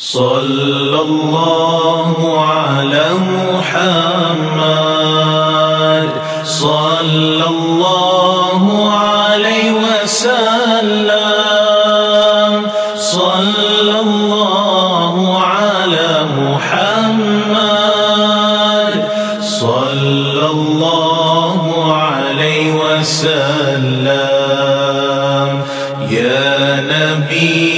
صلى الله على محمد. صلى الله عليه وسلم. صلى الله على محمد. صلى الله عليه وسلم. يا نبي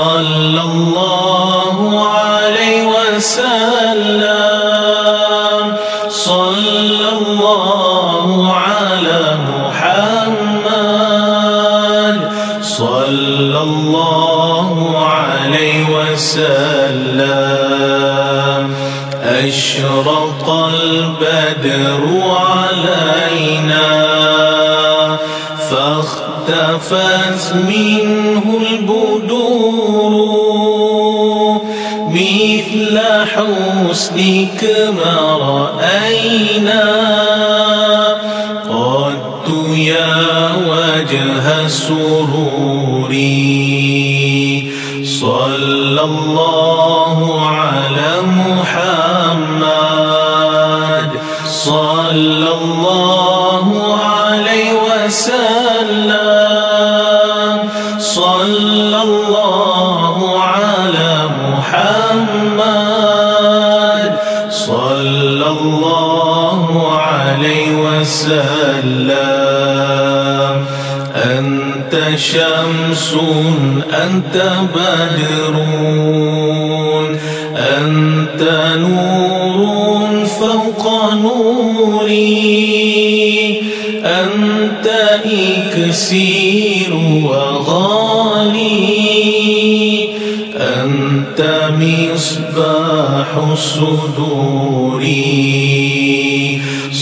صلى الله عليه وسلم. صلى الله على محمد. صلى الله عليه وسلم. أشرق البدر علينا. فاختفت منه البدور حسنك ما رأينا. قد يا وجه سروري. صلى الله على محمد. صلى الله عليه وسلم. صلى وسلم. أنت شمس أنت بدر. أنت نور فوق نوري. أنت إكسير وغالي. أنت مصباح الصدور.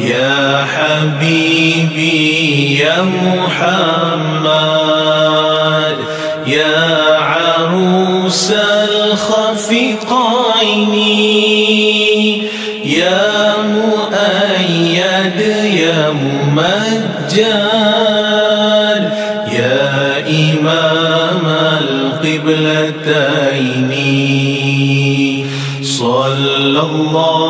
يا حبيبي يا محمد يا عروس الخفقين يا مؤيد يا ممجد يا إمام القبلتين. صلى الله